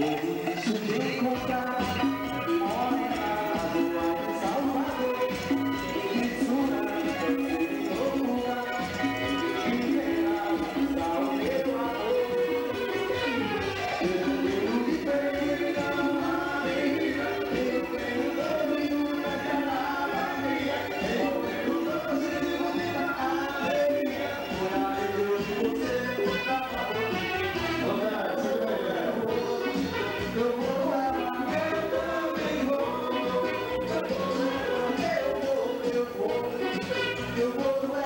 Baby. You. walk